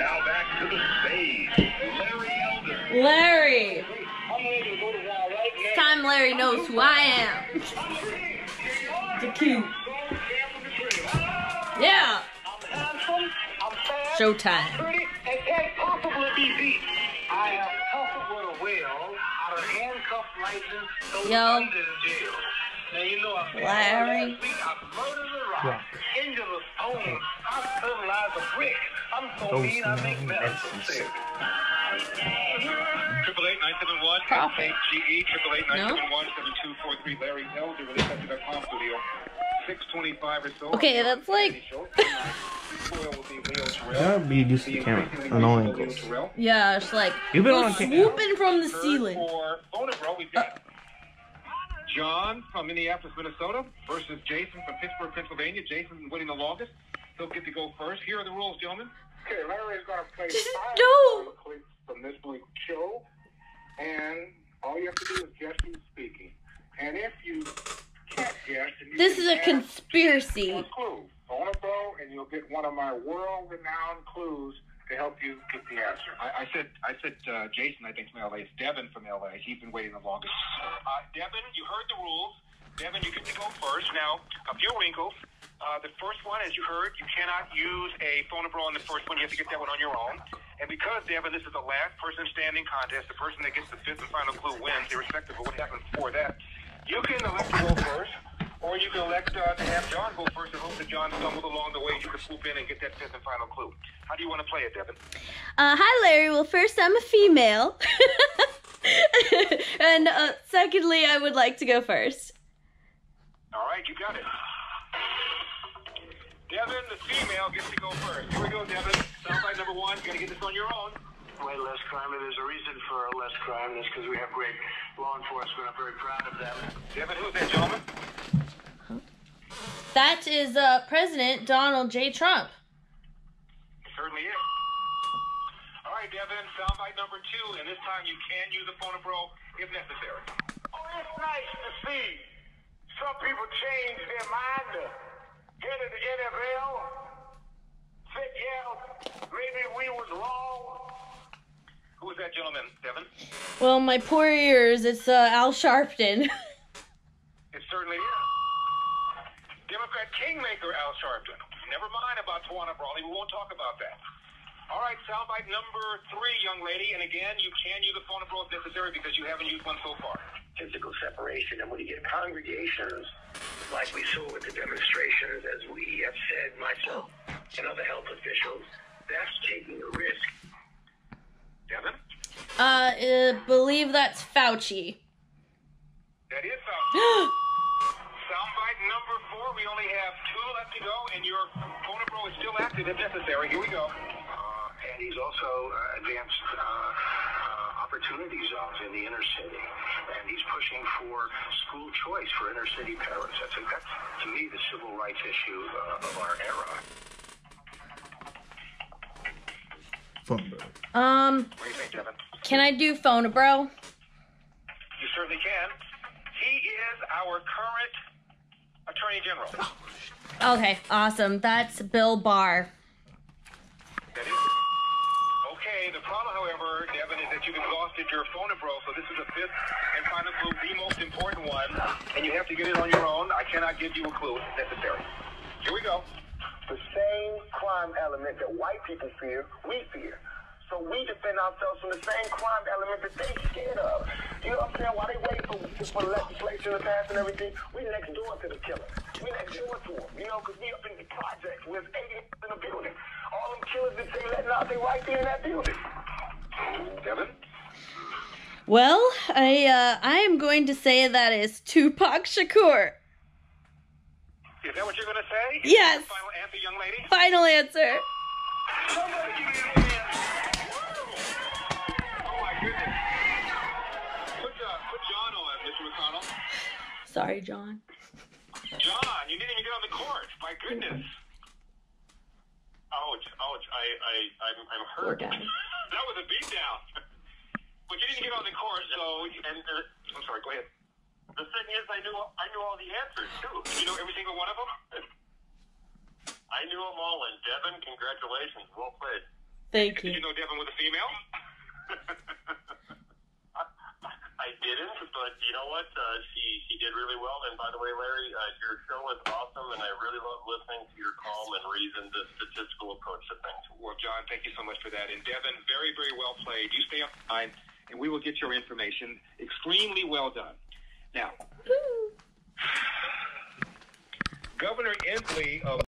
Now back to the stage. Larry Elder. Larry. I'm ready to go to war right It's time Larry knows who I am. The king. Ah! Yeah. I'm I'm fast, Showtime. pretty, and can't possibly be beat. I am a whale, of handcuff Yo. under the jail. Now you know Larry. last week I murdered a rock, injured a stone, hospitalized a brick. I'm so Those mean I make medicine medicines. sick. Triple eight nine seven one. Profit. GE triple eight nine No? seven one seven two four three. Larry Elder. Release up to the studio. Six twenty five or so. Okay, that's like- That would be used to the camera on all angles. Yeah, it's like You've been on camera. swooping from the ceiling. For Phonebro, we've got John from Minneapolis, Minnesota versus Jason from Pittsburgh, Pennsylvania. Jason winning the longest. He'll get to go first. Here are the rules, gentlemen. Okay, Larry's gonna play Just five no. clips from this week's show, and all you have to do is guess who's speaking. And if you can't guess, then you This is a ask conspiracy. a clue. Phone a bro, and you'll get one of my world-renowned clues to help you get the answer. I, I said, I said, uh, Jason. I think from LA. It's Devon from LA. He's been waiting the longest. Uh, Devon, you heard the rules. Devon, you get to go first. Now, a few wrinkles. Uh, the first one, as you heard, you cannot use a phonebro on the first one. You have to get that one on your own. And because, Devon, this is the last person standing contest, the person that gets the fifth and final clue wins, irrespective of what happens before that. You can elect to go first, or you can elect uh, to have John go first and hope that John stumbles along the way. You can swoop in and get that fifth and final clue. How do you want to play it, Devon? Uh, hi, Larry. Well, first, I'm a female. and uh, secondly, I would like to go first. All right, you got it. Devon, the female, gets to go first. Here we go, Devon. Soundbite number one. You got to get this on your own. Way less crime, and there's a reason for less crime. That's because we have great law enforcement. I'm very proud of them. Devon, who's that gentleman? That is uh, President Donald J. Trump. Certainly is. All right, Devon. Soundbite number two, and this time you can use a phone bro if necessary. Oh, it's nice to see some people change their mind to in the NFL. Say, yeah, maybe we was wrong. Who is that gentleman, Devon? Well, my poor ears. It's uh, Al Sharpton. It certainly is. Democrat Kingmaker Al Sharpton. Never mind about Tawana Brawley. We won't talk about that. All right, soundbite number three, young lady. And again, you can use a phone bro if necessary because you haven't used one so far. Physical separation, and when you get congregations like we saw with the demonstrations, as we have said, myself and other health officials, that's taking a risk. Devon? Uh, uh believe that's Fauci. That is sound. soundbite number four. We only have two left to go, and your phone bro is still active if necessary. Here we go. Uh, and he's also uh, advanced uh, opportunity zones in the inner city. And he's pushing for school choice for inner city parents. I think that's, to me, the civil rights issue uh, of our era. Phone bro. Um, What do you think, Devon? can I do phone, a bro? You certainly can. He is our current Attorney General. Okay, awesome. That's Bill Barr. That is. Okay, the problem, however, Devin, is that you've exhausted your phone bro, so this is the fifth and final clue, the most important one, and you have to get it on your own. I cannot give you a clue if necessary. Here we go. The same crime element that white people fear, we fear. So we defend ourselves from the same crime element that they scared of. You know what I'm saying? While they wait for, for legislation to pass and everything, we next door to the killer. We next door to them. You know, because we up in the projects. We're 80 in the building. All them killers that they letting out, they right there in that building. Devon? Well, I uh, I am going to say that is Tupac Shakur. Is that what you're going to say? Yes. Final answer, young lady? Final answer. Somebody give me a hand. Oh, my goodness. Put, uh, put John on, Mr. McConnell. Sorry, John. John, you didn't even get on the court. My goodness. Ouch, ouch. I, I, I'm, I'm hurt. That was a beatdown. But you didn't get on the court, so. And uh, I'm sorry, go ahead. the thing is, I knew, I knew all the answers too. You know every single one of them? I knew them all. And Devon, congratulations. Well played. Thank you. Did you you. know Devon was a female? I didn't, but you know what? Uh, she she did really well. And by the way, Larry, uh, your show is awesome, and I really love listening to your calm and reasoned uh, statistical approach to things. Well, John, thank you so much for that. And Devon, very, very well played. You stay on line, and we will get your information. Extremely well done. Now, Governor Inslee of